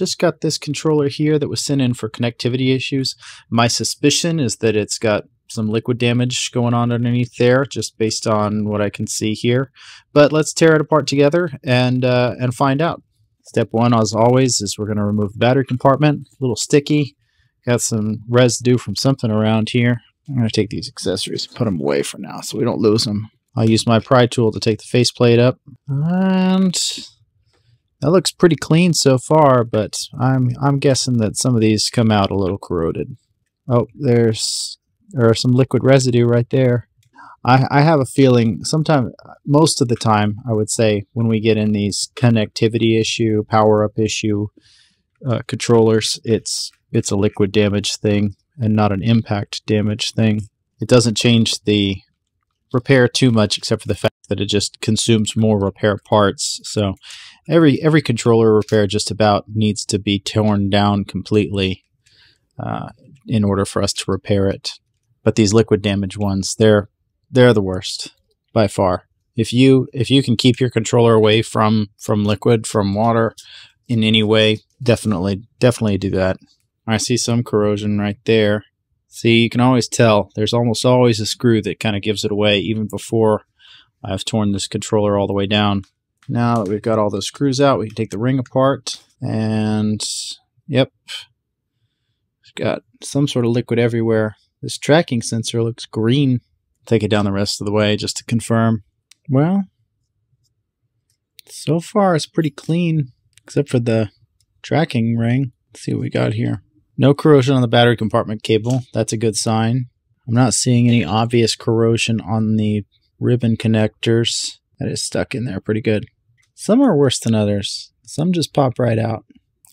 just got this controller here that was sent in for connectivity issues. My suspicion is that it's got some liquid damage going on underneath there, just based on what I can see here. But let's tear it apart together and uh, and find out. Step one, as always, is we're going to remove the battery compartment. A little sticky. Got some residue from something around here. I'm going to take these accessories and put them away for now so we don't lose them. I'll use my pry tool to take the faceplate up. And that looks pretty clean so far, but I'm I'm guessing that some of these come out a little corroded. Oh, there's or some liquid residue right there. I, I have a feeling sometime, most of the time, I would say, when we get in these connectivity issue, power up issue uh, controllers, it's it's a liquid damage thing and not an impact damage thing. It doesn't change the repair too much, except for the fact that it just consumes more repair parts. So every every controller repair just about needs to be torn down completely uh, in order for us to repair it. But these liquid damage ones, they're they're the worst by far. If you if you can keep your controller away from from liquid, from water in any way, definitely definitely do that. I see some corrosion right there. See, you can always tell. There's almost always a screw that kind of gives it away even before I've torn this controller all the way down. Now that we've got all those screws out, we can take the ring apart and yep, it's got some sort of liquid everywhere. This tracking sensor looks green. Take it down the rest of the way just to confirm. Well, so far it's pretty clean, except for the tracking ring. Let's see what we got here. No corrosion on the battery compartment cable. That's a good sign. I'm not seeing any obvious corrosion on the ribbon connectors. That is stuck in there pretty good. Some are worse than others. Some just pop right out.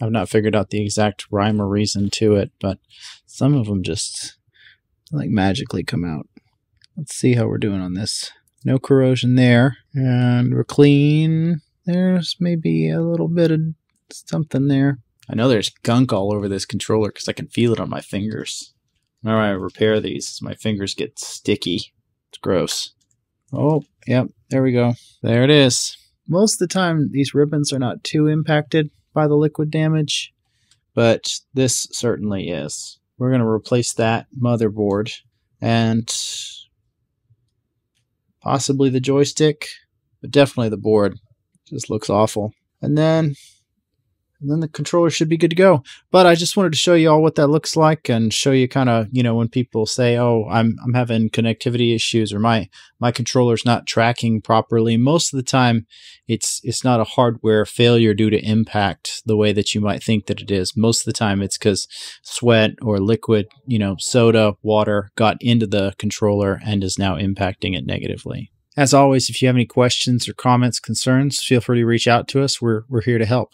I've not figured out the exact rhyme or reason to it, but some of them just like magically come out. Let's see how we're doing on this. No corrosion there. And we're clean. There's maybe a little bit of something there. I know there's gunk all over this controller because I can feel it on my fingers. Whenever I repair these, my fingers get sticky. It's gross. Oh, yep, there we go. There it is. Most of the time, these ribbons are not too impacted by the liquid damage, but this certainly is. We're going to replace that motherboard and possibly the joystick, but definitely the board. Just looks awful. And then and then the controller should be good to go. But I just wanted to show you all what that looks like and show you kind of, you know, when people say, "Oh, I'm I'm having connectivity issues or my my controller's not tracking properly." Most of the time, it's it's not a hardware failure due to impact the way that you might think that it is. Most of the time, it's cuz sweat or liquid, you know, soda, water got into the controller and is now impacting it negatively. As always, if you have any questions or comments, concerns, feel free to reach out to us. We're we're here to help.